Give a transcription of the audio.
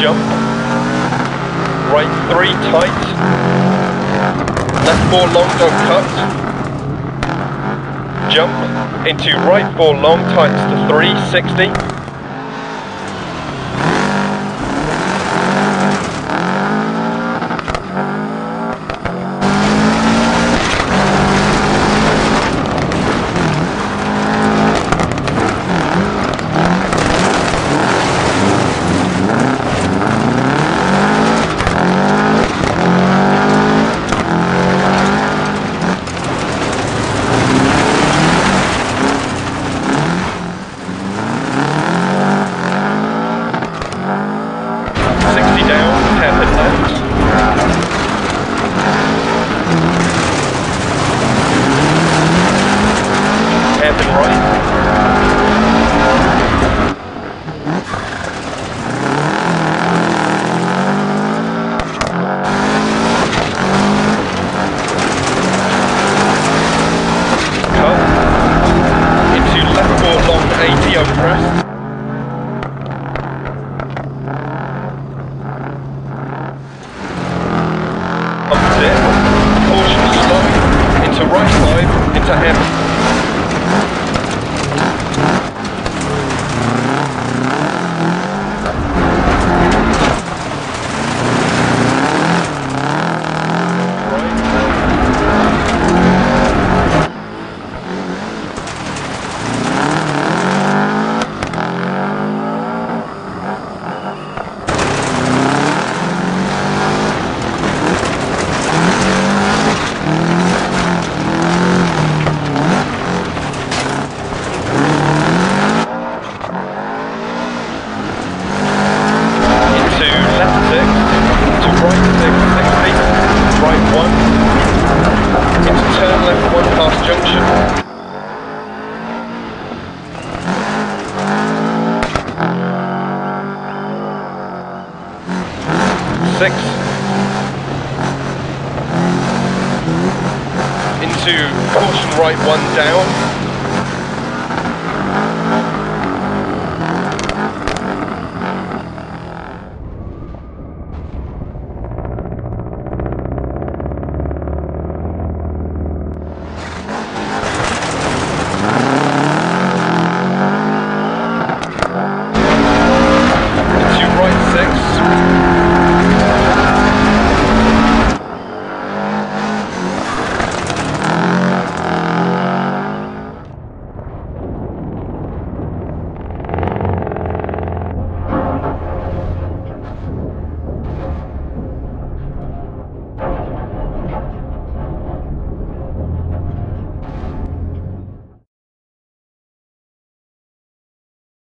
jump. Right three tight. Left four long, don't cut. Jump into right four long, tights to 360. Sixty down, hairpin left. Hairpin right. Crest. Opposite. Caution slow. Into right five. Into hairpin. Right. into left six, to right one, into turn left one past junction. Six. Into caution right one down,